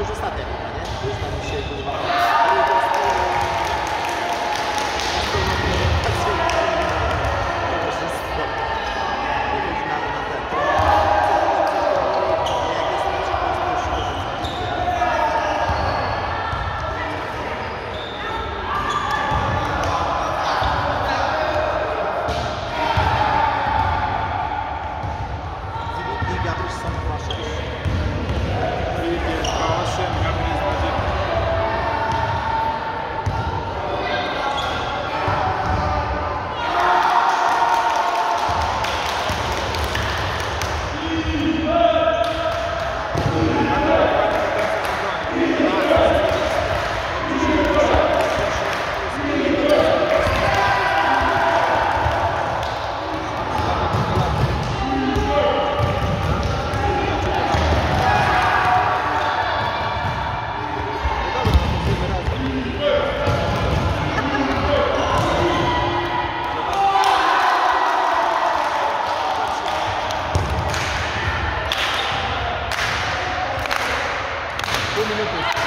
już ostatnia liga, nie? Już tam się kurwa... do.